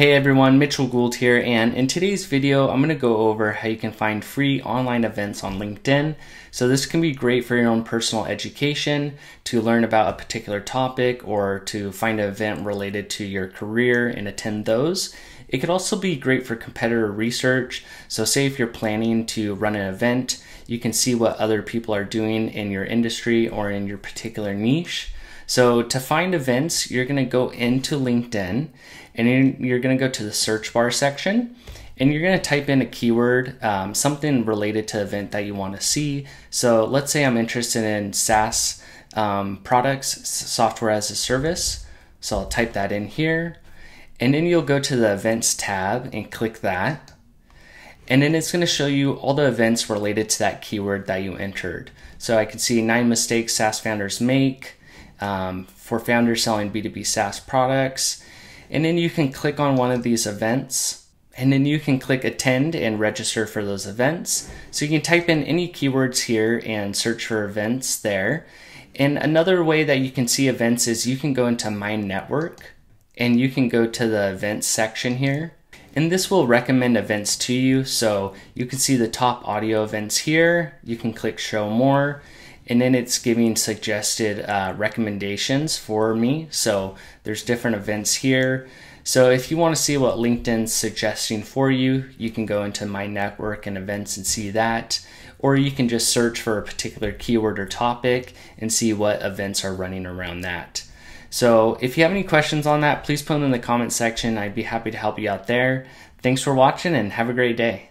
Hey everyone, Mitchell Gould here, and in today's video, I'm going to go over how you can find free online events on LinkedIn. So this can be great for your own personal education, to learn about a particular topic, or to find an event related to your career and attend those. It could also be great for competitor research. So say if you're planning to run an event, you can see what other people are doing in your industry or in your particular niche. So to find events, you're going to go into LinkedIn and you're going to go to the search bar section and you're going to type in a keyword, um, something related to event that you want to see. So let's say I'm interested in SaaS um, products, software as a service. So I'll type that in here. And then you'll go to the events tab and click that. And then it's going to show you all the events related to that keyword that you entered. So I can see nine mistakes SaaS founders make, um, for founders selling B2B SaaS products. And then you can click on one of these events and then you can click attend and register for those events. So you can type in any keywords here and search for events there. And another way that you can see events is you can go into my network and you can go to the events section here. And this will recommend events to you. So you can see the top audio events here. You can click show more and then it's giving suggested uh, recommendations for me. So there's different events here. So if you want to see what LinkedIn's suggesting for you, you can go into my network and events and see that. Or you can just search for a particular keyword or topic and see what events are running around that. So if you have any questions on that, please put them in the comment section. I'd be happy to help you out there. Thanks for watching and have a great day.